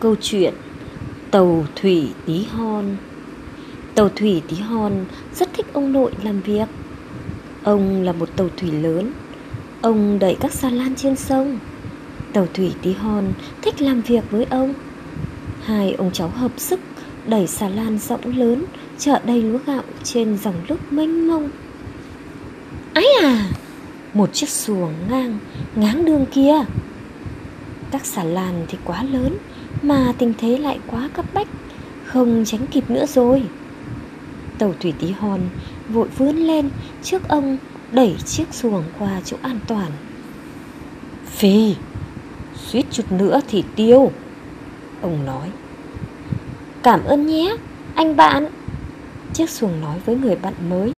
câu chuyện Tàu thủy tí hon. Tàu thủy tí hon rất thích ông nội làm việc. Ông là một tàu thủy lớn. Ông đẩy các xà lan trên sông. Tàu thủy tí hon thích làm việc với ông. Hai ông cháu hợp sức đẩy xà lan rộng lớn, chở đầy lúa gạo trên dòng nước mênh mông. Ái à! Một chiếc xuồng ngang ngáng đường kia. Các xà lan thì quá lớn, Mà tình thế lại quá cấp bách, Không tránh kịp nữa rồi. Tàu thủy tí hon vội vươn lên trước ông, Đẩy chiếc xuồng qua chỗ an toàn. Phi Suýt chút nữa thì tiêu, Ông nói. Cảm ơn nhé, Anh bạn. Chiếc xuồng nói với người bạn mới.